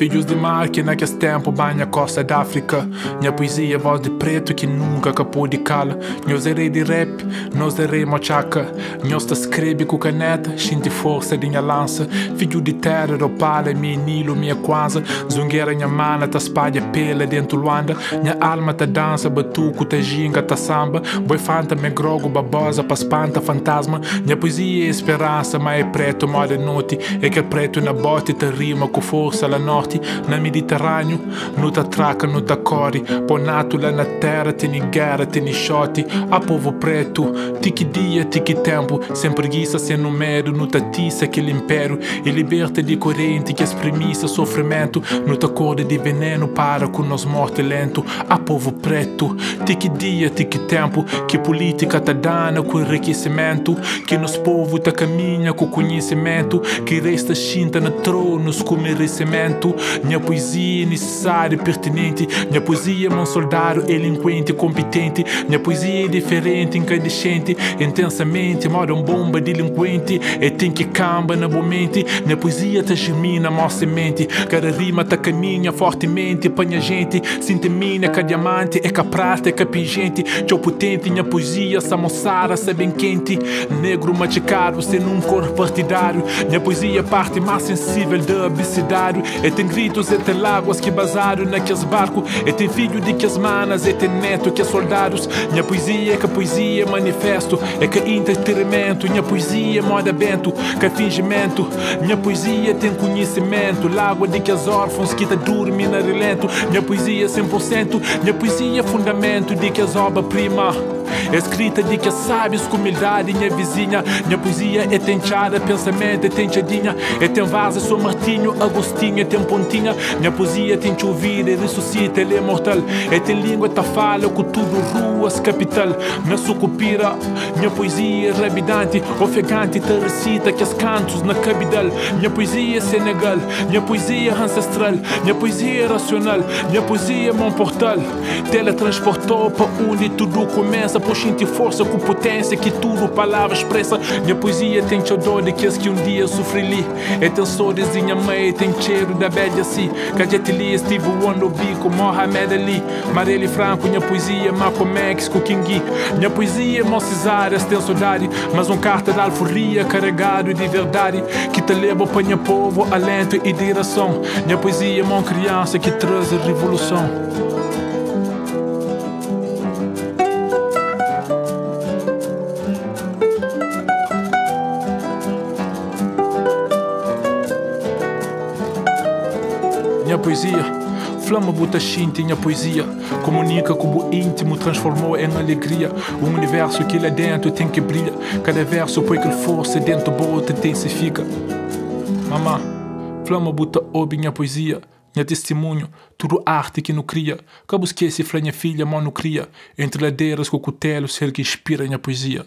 Filhos de mar que naquele tempo banha a costa da África. Minha poesia é voz de preto que nunca capou de cala Nós é de rap, nós é rei mochaca. Nós tá escreve com caneta, sente força de minha lança. Filho de terra, ropala, minha nilo, minha quase Zungueira minha mana, tá espalha pela dentro Luanda. Minha alma tá dança, batuco, tá ginga, tá samba. Boi fanta, me grogo, babosa, pa espanta fantasma. Minha poesia é esperança, mas é preto, moda noite. É que é preto na bote, te rima com força lá norte Na Mediterrâneo, no ta traca, no ta core Ponato lá na terra, tem guerra, tem shot A povo preto, tique dia, tique tempo. Sem preguiça, sem número, no ta tiça aquele império E liberta de corrente que exprimiça sofrimento No corda de veneno para com nós morte lento. A povo preto, tique dia, tique tempo. Que política tá dando com enriquecimento Que nos povo tá caminha com conhecimento Que resta chinta na tronos com merecimento Minha poesia é necessária e pertinente. Minha poesia é um soldado eloquente competente. Minha poesia é diferente, incandescente. Intensamente, moda um bomba delinquente. E tem que camba na boa mente. Minha poesia tá germina, mó semente Cada rima tá caminha fortemente. Panha gente, sintemina, que diamante É que prata, é que pingente. Tchau potente, minha poesia, essa moçara, essa bem quente. Negro machucado, sem um cor partidário. Minha poesia parte mais sensível do abecedário. E tem gritos, e tem láguas que basaram naqueles barcos. E tem filho de que as manas, e tem neto que é soldados. Minha poesia que a poesia manifesto. É que entretenimento, minha poesia moda bento. Que é fingimento, minha poesia tem conhecimento. Lágua de que as órfãos que tá dormem na relento. Minha poesia é 100%, minha poesia é fundamento de que as obra-prima Escrita de que sabes com humildade, minha vizinha. Minha poesia é tenteada, pensamento é tenteadinha. É tem vaza, sou Martinho, Agostinho, é tem pontinha. Minha poesia tem te ouvir e ressuscita, ele é mortal. É tem língua, tá fala, com tudo ruas, capital. Na sucupira, minha poesia é rabidante, ofegante, te recita que as cantos na cabidal. Minha poesia é Senegal, minha poesia é ancestral. Minha poesia é racional, minha poesia é mão portal. Teletransportou para onde tudo começa sentir força com potência que tudo palavra expressa. Minha poesia tem odor de que um dia sofri li. É tem sorrisinha mãe, tem cheiro da velha si. Cajete li, Steve Wonder, Bico, Mohamed Ali. Mareli Franco, minha poesia, Malcolm X, com King. Minha poesia, Mocisarias, tem saudade. Mas um carta de alforria carregado de verdade. Que te leva para minha povo, alento e direção. Minha poesia, uma criança que traz a revolução. Minha poesia. Flama buta xinte minha poesia. Comunica com o íntimo, transformou em alegria. O universo que lá dentro tem que brilhar. Cada verso põe que força dentro bota intensifica. Mamá, flama buta obi minha poesia. Minha testemunho, tudo arte que não cria. Cabo esquece, minha filha, mão não cria. Entre ladeiras com cutelo, ser que inspira minha poesia.